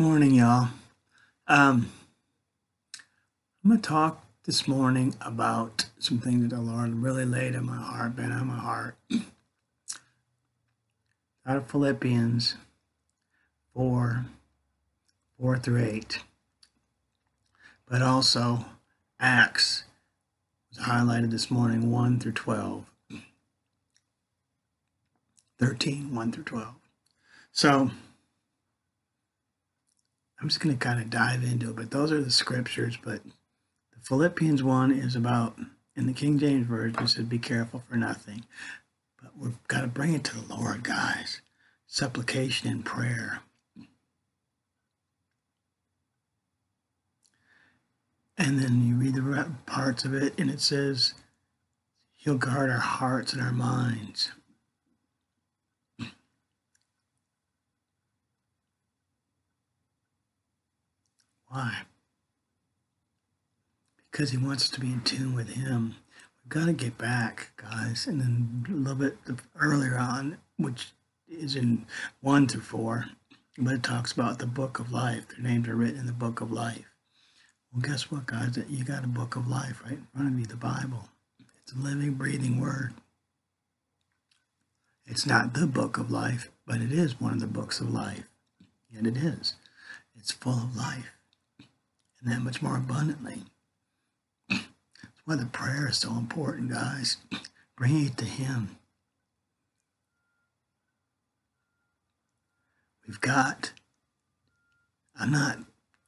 Morning, y'all. Um, I'm going to talk this morning about something that the Lord really laid in my heart, been on my heart. Out of Philippians 4 4 through 8. But also Acts was highlighted this morning 1 through 12. 13, 1 through 12. So, I'm just going to kind of dive into it, but those are the scriptures. But the Philippians one is about, in the King James Version, it says, Be careful for nothing. But we've got to bring it to the Lord, guys. Supplication and prayer. And then you read the parts of it, and it says, He'll guard our hearts and our minds. Why? Because he wants to be in tune with him. We've got to get back, guys. And then a little bit earlier on, which is in 1 through 4, but it talks about the book of life. Their names are written in the book of life. Well, guess what, guys? You got a book of life right in front of you, the Bible. It's a living, breathing word. It's not the book of life, but it is one of the books of life. And it is. It's full of life and that much more abundantly. That's why the prayer is so important, guys. Bring it to Him. We've got. I'm not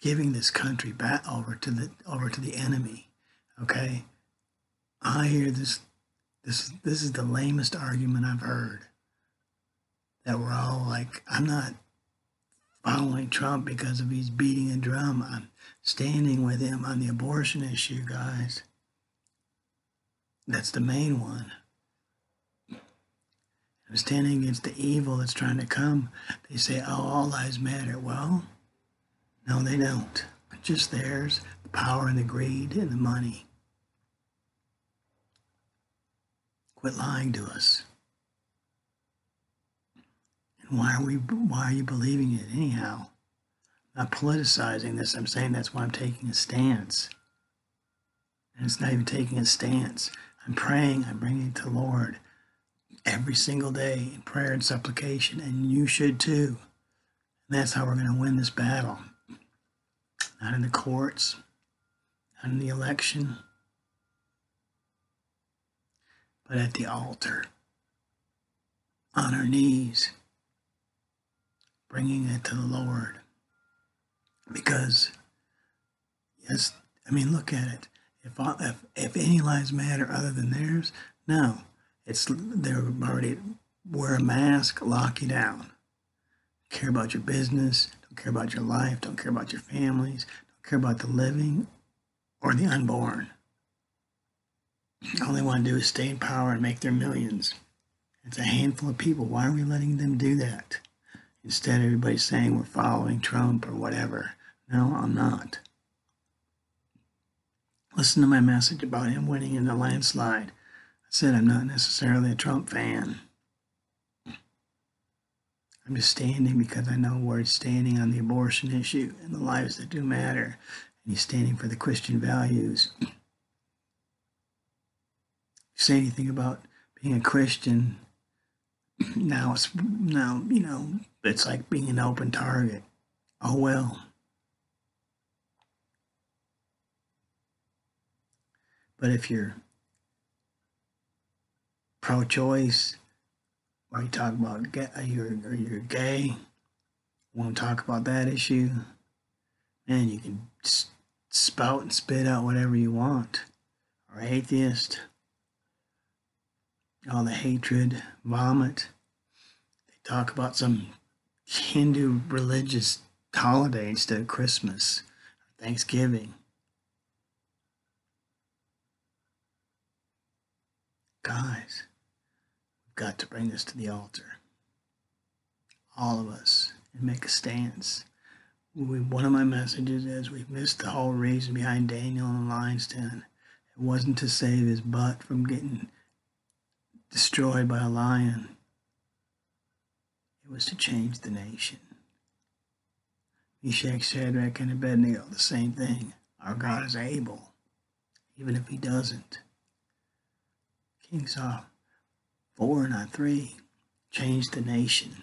giving this country back over to the over to the enemy. Okay, I hear this. This this is the lamest argument I've heard. That we're all like, I'm not following Trump because of he's beating a drum. I'm standing with him on the abortion issue, guys. That's the main one. I'm standing against the evil that's trying to come. They say, oh, all lives matter. Well, no, they don't. Just theirs, the power and the greed and the money. Quit lying to us. And Why are we? Why are you believing it anyhow? Not politicizing this. I'm saying that's why I'm taking a stance. And it's not even taking a stance. I'm praying. I'm bringing it to the Lord every single day in prayer and supplication, and you should too. And that's how we're going to win this battle. Not in the courts, not in the election, but at the altar, on our knees bringing it to the Lord. Because, yes, I mean, look at it. If, if, if any lives matter other than theirs, no. It's they're already wear a mask, lock you down. Care about your business, don't care about your life, don't care about your families, don't care about the living or the unborn. All they want to do is stay in power and make their millions. It's a handful of people. Why are we letting them do that? Instead, everybody's saying we're following Trump or whatever. No, I'm not. Listen to my message about him winning in the landslide. I said I'm not necessarily a Trump fan. I'm just standing because I know where he's standing on the abortion issue and the lives that do matter. And he's standing for the Christian values. You say anything about being a Christian, now it's now, you know, it's like being an open target. Oh well. But if you're pro-choice, or you talk about uh, you're or you're gay, want to talk about that issue, man, you can spout and spit out whatever you want. Or atheist, all the hatred, vomit. They talk about some Hindu religious holiday instead of Christmas Thanksgiving. Guys, we've got to bring this to the altar. All of us, and make a stance. We, one of my messages is we've missed the whole reason behind Daniel and lion's den. It wasn't to save his butt from getting destroyed by a lion. It was to change the nation. Meshach, Shadrach, and Abednego, the same thing. Our God is able, even if he doesn't. King saw four, not three. Change the nation.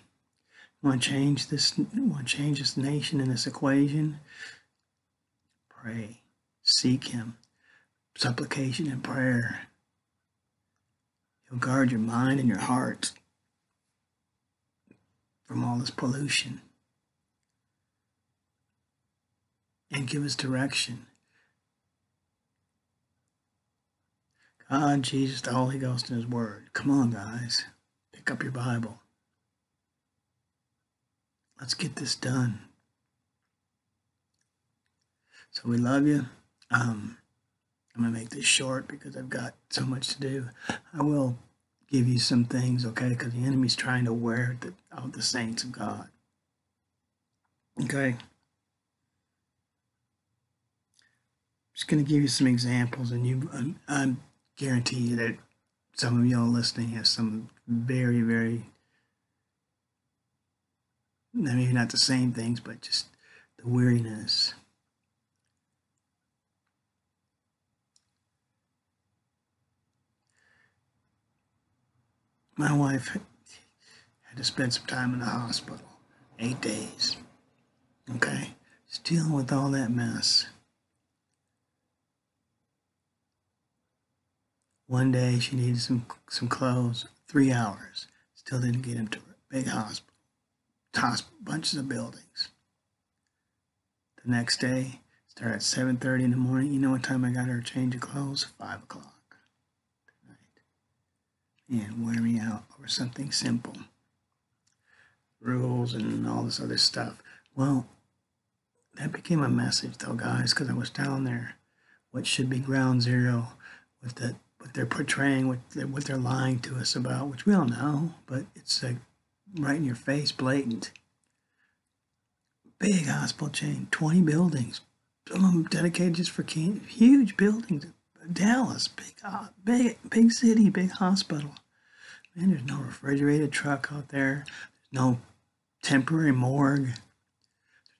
Want to change this? Want to change this nation in this equation? Pray, seek Him, supplication and prayer. He'll guard your mind and your heart from all this pollution and give us direction. God, Jesus, the Holy Ghost, and His Word. Come on, guys. Pick up your Bible. Let's get this done. So we love you. Um, I'm going to make this short because I've got so much to do. I will give you some things, okay? Because the enemy's trying to wear the, out the saints of God. Okay? Just going to give you some examples, and you, I, I guarantee you that some of y'all listening have some very, very maybe not the same things, but just the weariness. My wife had to spend some time in the hospital, eight days. Okay, just dealing with all that mess. One day she needed some some clothes, three hours. Still didn't get him to her. Big hospital toss bunches of buildings. The next day, start at 7.30 in the morning. You know what time I got her change of clothes? 5 o'clock. And wear me out over something simple. Rules and all this other stuff. Well, that became a message though, guys, because I was down there. What should be ground zero with the what they're portraying, what they're, what they're lying to us about, which we all know, but it's like right in your face, blatant. Big hospital chain, 20 buildings, some of them dedicated just for cancer. Huge buildings, Dallas, big, uh, big, big city, big hospital. Man, there's no refrigerated truck out there. There's no temporary morgue. There's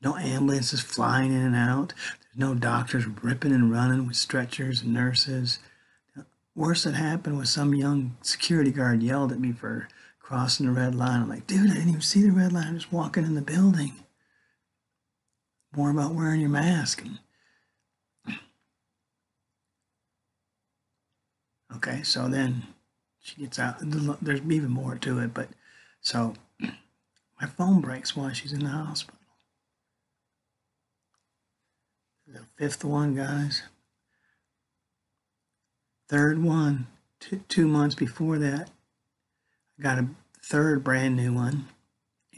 no ambulances flying in and out. There's no doctors ripping and running with stretchers and nurses. Worst that happened was some young security guard yelled at me for crossing the red line. I'm like, dude, I didn't even see the red line. I'm just walking in the building. More about wearing your mask. Okay, so then she gets out. There's even more to it, but so my phone breaks while she's in the hospital. The fifth one, guys. Third one, two, two months before that, I got a third brand new one,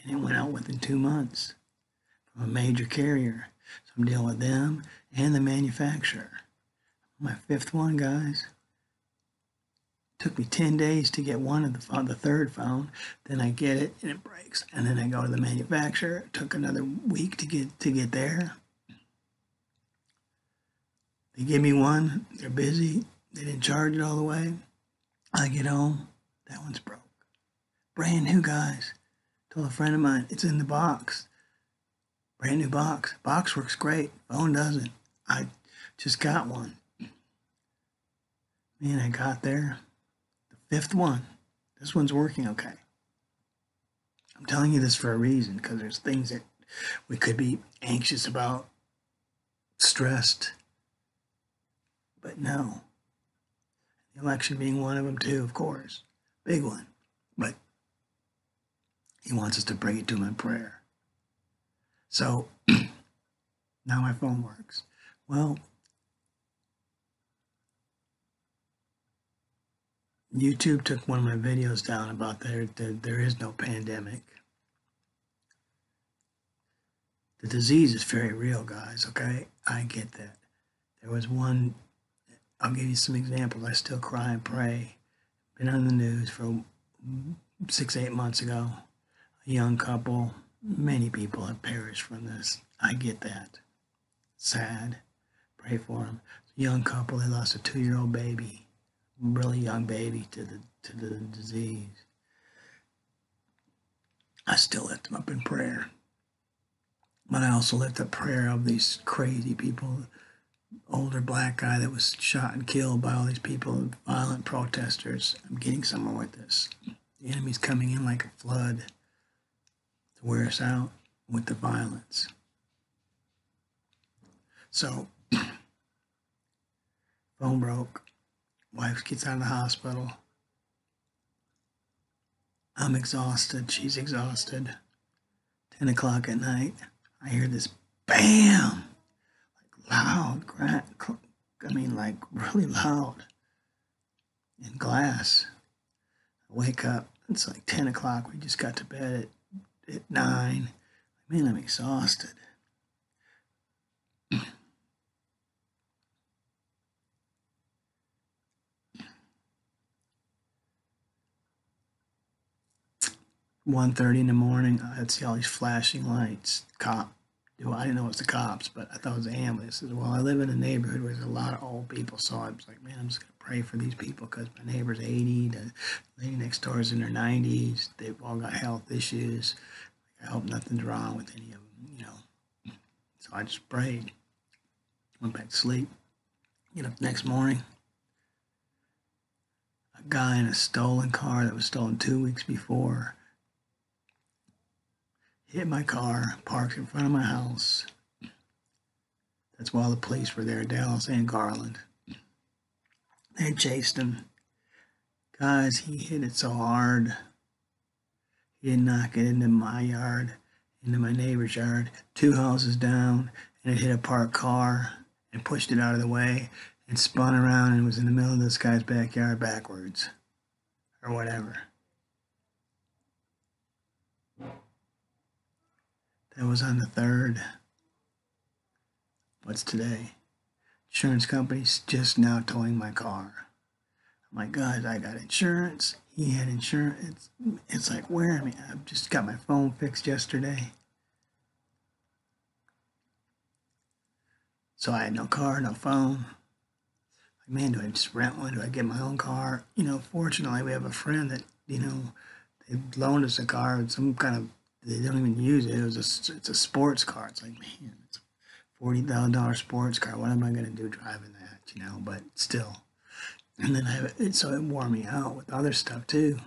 and it went out within two months from a major carrier. So I'm dealing with them and the manufacturer. My fifth one, guys. took me 10 days to get one of the, the third phone. Then I get it and it breaks. And then I go to the manufacturer. It took another week to get to get there. They give me one. They're busy. They didn't charge it all the way. I get home. That one's broke. Brand new, guys. Told a friend of mine, it's in the box. Brand new box. Box works great. Phone doesn't. I just got one. Man, I got there. The fifth one. This one's working okay. I'm telling you this for a reason because there's things that we could be anxious about, stressed. But no. Election being one of them, too, of course. Big one. But he wants us to bring it to him in prayer. So now my phone works. Well, YouTube took one of my videos down about there that there is no pandemic. The disease is very real, guys, okay? I get that. There was one, I'll give you some examples. I still cry and pray. Been on the news for six, eight months ago a young couple. Many people have perished from this. I get that. Sad. Pray for them. Young couple, they lost a two-year-old baby, really young baby to the to the disease. I still lift them up in prayer. But I also lift up prayer of these crazy people, older black guy that was shot and killed by all these people, violent protesters. I'm getting somewhere with this. The enemy's coming in like a flood to wear us out with the violence. So, phone broke. Wife gets out of the hospital. I'm exhausted. She's exhausted. 10 o'clock at night, I hear this bam, loud, I mean, like really loud in glass. I wake up. It's like 10 o'clock. We just got to bed at, at 9. Man, I'm exhausted. One thirty in the morning, I'd see all these flashing lights. Cop. Well, I didn't know it was the cops, but I thought it was the ambulance. said, well, I live in a neighborhood where there's a lot of old people, so I was like, man, I'm just gonna pray for these people because my neighbor's 80, the lady next door is in her 90s. They've all got health issues. I hope nothing's wrong with any of them, you know. So I just prayed. Went back to sleep. Get up next morning. A guy in a stolen car that was stolen two weeks before hit my car, parked in front of my house. That's why the police were there, Dallas and Garland. They chased him. Guys, he hit it so hard. He didn't knock it into my yard, into my neighbor's yard, two houses down, and it hit a parked car and pushed it out of the way and spun around and was in the middle of this guy's backyard backwards or whatever. That was on the third. What's today? Insurance company's just now towing my car. I'm like, I got insurance. He had insurance. It's, like, where? I mean, I just got my phone fixed yesterday. So I had no car, no phone. Like, man, do I just rent one? Do I get my own car? You know, fortunately, we have a friend that, you know, they loaned us a car, some kind of they don't even use it. It was a, it's a sports car. It's like, man, it's forty thousand dollar sports car. What am I gonna do driving that? You know, but still. And then I it, so it wore me out with other stuff too.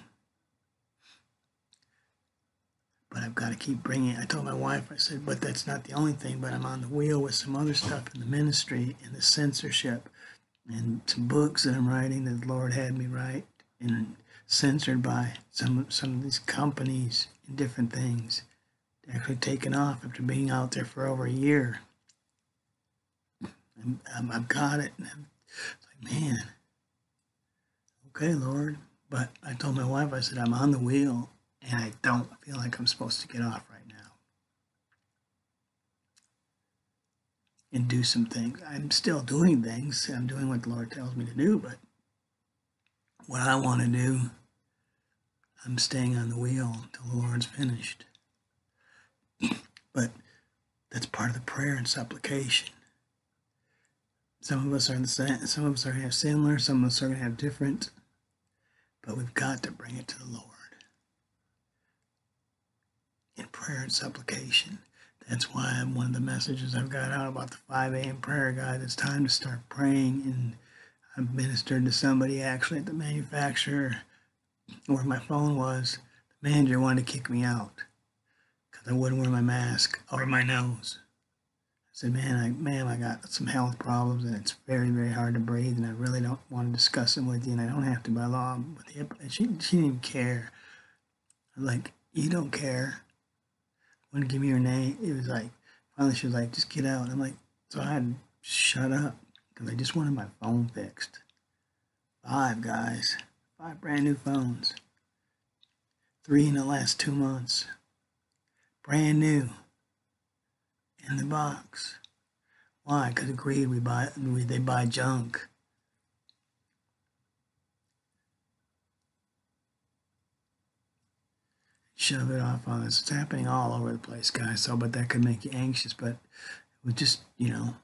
But I've got to keep bringing. I told my wife, I said, but that's not the only thing. But I'm on the wheel with some other stuff in the ministry and the censorship, and some books that I'm writing that the Lord had me write, and censored by some some of these companies and different things. Actually taken off after being out there for over a year. i have got it. And I'm like, man, okay, Lord. But I told my wife, I said, I'm on the wheel and I don't feel like I'm supposed to get off right now and do some things. I'm still doing things. I'm doing what the Lord tells me to do, but what I want to do I'm staying on the wheel until the Lord's finished. but that's part of the prayer and supplication. Some of us are in the same, some of us are have similar, some of us are going to have different, but we've got to bring it to the Lord in prayer and supplication. That's why one of the messages I've got out about the 5 a.m. prayer guide. It's time to start praying. And I've ministered to somebody actually at the manufacturer where my phone was, the manager wanted to kick me out because I wouldn't wear my mask over my nose. I said, man, I, ma'am, I got some health problems and it's very, very hard to breathe and I really don't want to discuss them with you and I don't have to by law. But the, she, she didn't care. I was like, you don't care. Wouldn't give me her name. It was like, finally she was like, just get out. I'm like, so I had to shut up because I just wanted my phone fixed. Five guys. Five brand new phones. Three in the last two months. Brand new. In the box. Why? Because agreed we buy we, they buy junk. Shove it off on us. It's happening all over the place, guys. So, but that could make you anxious. But we just, you know,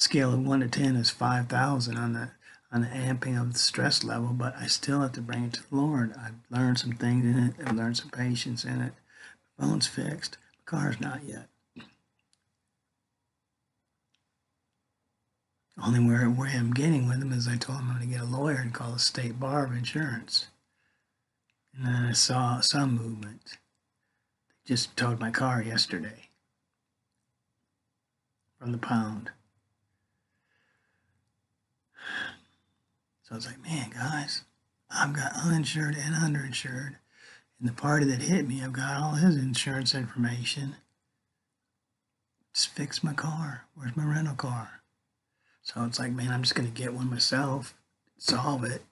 scale of one to ten is five thousand on the on the amping of the stress level, but I still have to bring it to the Lord. I've learned some things in it. I've learned some patience in it. My phone's fixed. My car's not yet. Only where, where I'm getting with him is I told him I'm going to get a lawyer and call the state bar of insurance. And then I saw some movement. They just towed my car yesterday from the pound. So I was like, man, guys, I've got uninsured and underinsured. And the party that hit me, I've got all his insurance information. Just fix my car. Where's my rental car? So it's like, man, I'm just going to get one myself, solve it,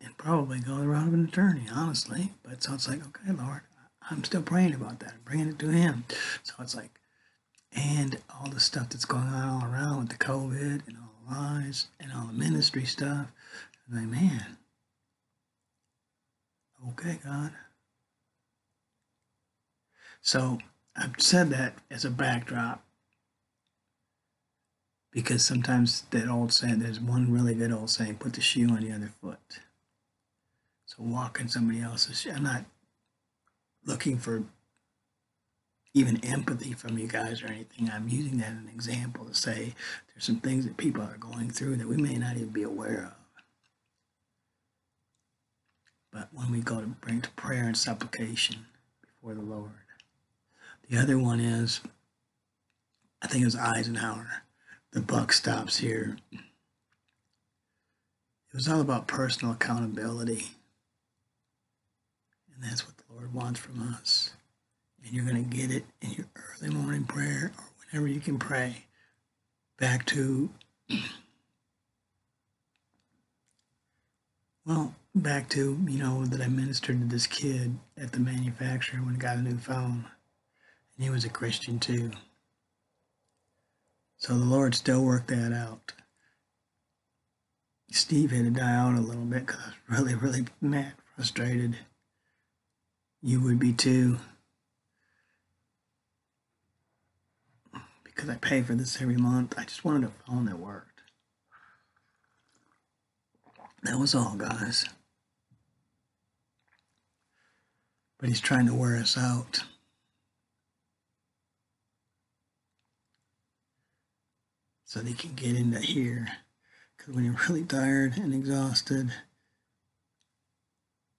and probably go the route of an attorney, honestly. But so it's like, okay, Lord, I'm still praying about that, I'm bringing it to Him. So it's like, and all the stuff that's going on all around with the COVID and all the lies and all the ministry stuff. Like, man, okay, God. So I've said that as a backdrop because sometimes that old saying, there's one really good old saying, put the shoe on the other foot. So walk in somebody else's shoe. I'm not looking for even empathy from you guys or anything. I'm using that as an example to say there's some things that people are going through that we may not even be aware of. But when we go to bring to prayer and supplication before the Lord. The other one is, I think it was Eisenhower the buck stops here. It was all about personal accountability. And that's what the Lord wants from us. And you're going to get it in your early morning prayer or whenever you can pray. Back to, well, back to, you know, that I ministered to this kid at the manufacturer when he got a new phone. And he was a Christian too. So the Lord still worked that out. Steve had to die out a little bit because I was really, really mad, frustrated. You would be too. Because I pay for this every month. I just wanted a phone that worked. That was all, guys. But he's trying to wear us out. so they can get into here. Because when you're really tired and exhausted,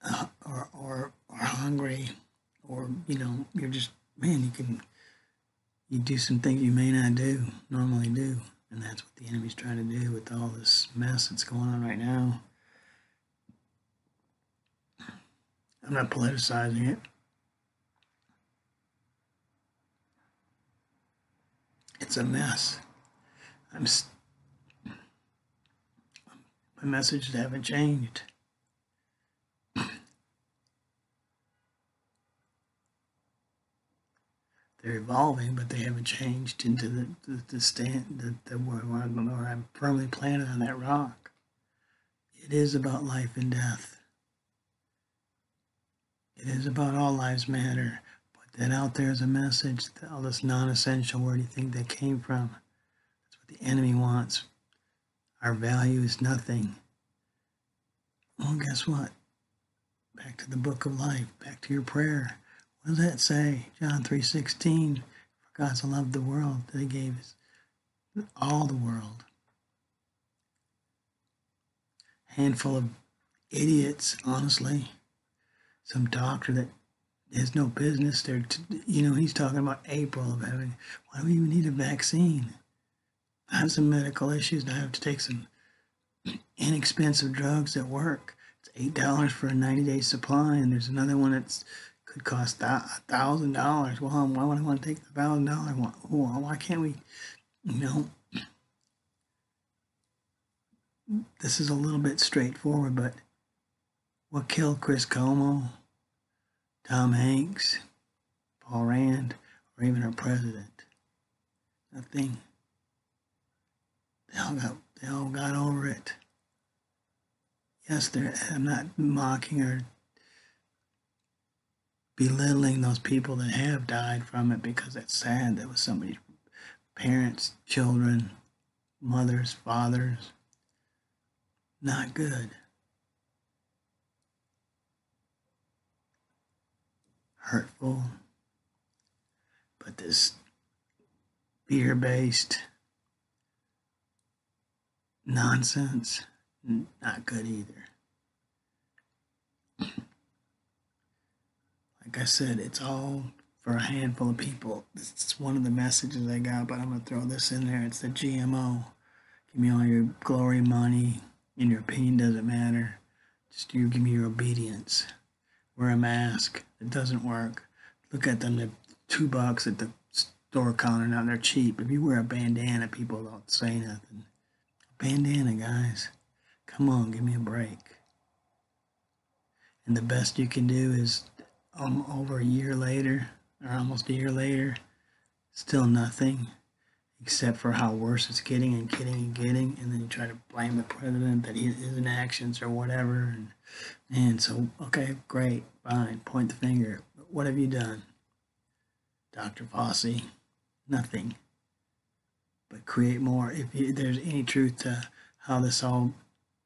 uh, or, or or hungry, or you know, you're just man, you can you do some things you may not do normally do, and that's what the enemy's trying to do with all this mess that's going on right now. I'm not politicizing it. It's a mess. I'm my messages haven't changed. They're evolving, but they haven't changed into the, the, the stand the, the where, where I'm firmly planted on that rock. It is about life and death. It is about all lives matter. Put that out there as a message. All this non-essential. Where do you think that came from? That's what the enemy wants. Our value is nothing. Well, guess what? Back to the book of life, back to your prayer. What does that say? John 3.16, for God so loved the world that he gave us all the world. Handful of idiots, honestly. Some doctor that has no business there. To, you know, he's talking about April of having, why do we even need a vaccine? I have some medical issues and I have to take some inexpensive drugs that work. It's eight dollars for a ninety day supply, and there's another one that's could cost a thousand dollars. Well, why would I want to take the thousand dollar one? Why can't we, you know? This is a little bit straightforward, but what killed Chris Cuomo, Tom Hanks, Paul Rand, or even our president? Nothing. They all got they all got over it. Yes, I'm not mocking or belittling those people that have died from it because it's sad. That was somebody's parents, children, mothers, fathers. not good. Hurtful. But this fear based nonsense, not good either. Like I said, it's all for a handful of people. It's one of the messages I got, but I'm going to throw this in there. It's the GMO. Give me all your glory, money, and your opinion doesn't matter. Just you give me your obedience. Wear a mask. It doesn't work. Look at them. They're two bucks at the store counter now. They're cheap. If you wear a bandana, people don't say nothing. Bandana, guys. Come on, give me a break. And the best you can do is um, over a year later, or almost a year later, still nothing except for how worse it's getting and getting and getting. And then you try to blame the president that he, his inactions or whatever. And, and so, okay, great, fine, point the finger. But what have you done? Dr. Fauci? nothing. But create more. If you, there's any truth to how this all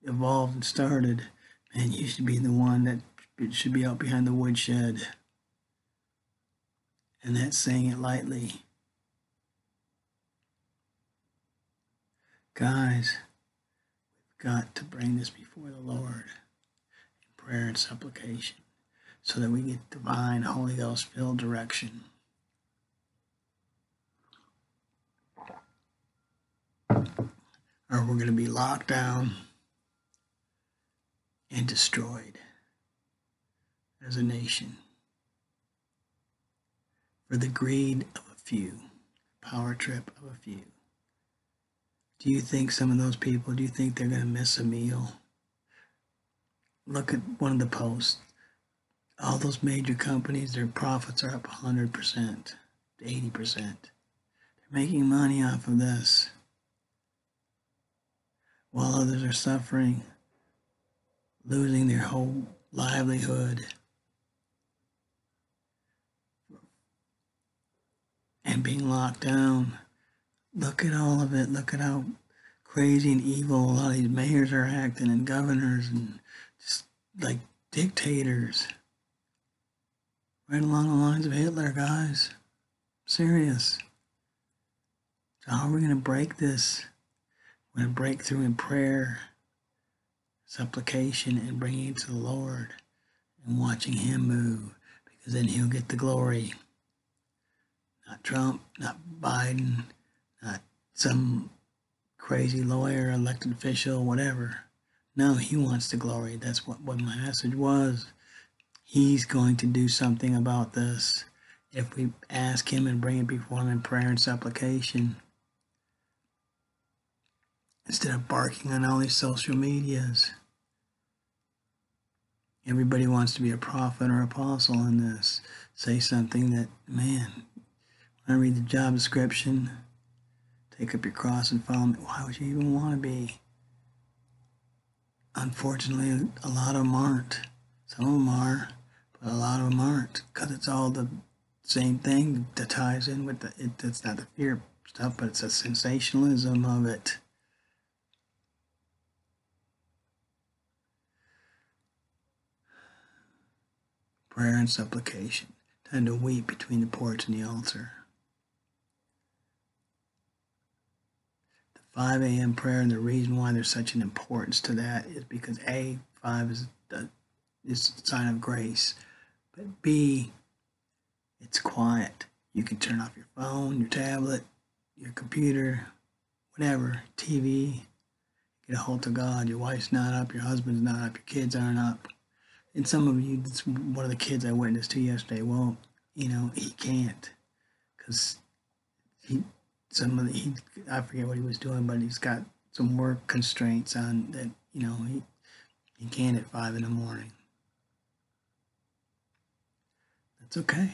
evolved and started, man, you should be the one that should be out behind the woodshed. And that's saying it lightly. Guys, we've got to bring this before the Lord in prayer and supplication so that we get divine Holy Ghost filled direction. Or we're going to be locked down and destroyed as a nation for the greed of a few, power trip of a few. Do you think some of those people, do you think they're going to miss a meal? Look at one of the posts. All those major companies, their profits are up 100%, 80%. They're making money off of this while others are suffering, losing their whole livelihood. And being locked down. Look at all of it. Look at how crazy and evil a lot of these mayors are acting and governors and just like dictators. Right along the lines of Hitler, guys. serious. So how are we going to break this? We're going to break through in prayer, supplication, and bringing it to the Lord and watching Him move because then He'll get the glory. Not Trump, not Biden, not some crazy lawyer, elected official, whatever. No, he wants the glory. That's what, what my message was. He's going to do something about this if we ask him and bring it before him in prayer and supplication. Instead of barking on all these social medias. Everybody wants to be a prophet or apostle in this. Say something that, man, when I read the job description, Take up your cross and follow me. Why would you even want to be? Unfortunately, a lot of them aren't. Some of them are, but a lot of them aren't because it's all the same thing that ties in with the. It, it's not the fear stuff, but it's the sensationalism of it. Prayer and supplication. Time to weep between the porch and the altar. 5 a.m. prayer, and the reason why there's such an importance to that is because A, 5 is the is a sign of grace, but B, it's quiet. You can turn off your phone, your tablet, your computer, whatever, TV, get a hold of God. Your wife's not up, your husband's not up, your kids aren't up. And some of you, that's one of the kids I witnessed to yesterday. Well, you know, he can't because he some of the, he I forget what he was doing, but he's got some work constraints on that. You know, he he can't at five in the morning. That's okay.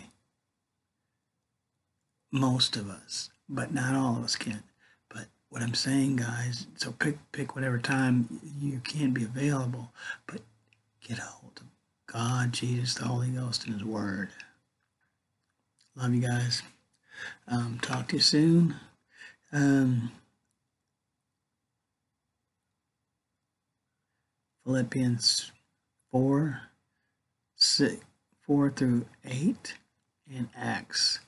Most of us, but not all of us can. But what I'm saying, guys, so pick pick whatever time you can be available, but get a hold of God, Jesus, the Holy Ghost, and His Word. Love you guys. Um, talk to you soon. Um, Philippians 4, 6, 4 through 8, and Acts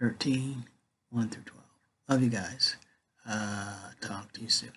13, 1 through 12. Love you guys. Uh, talk to you soon.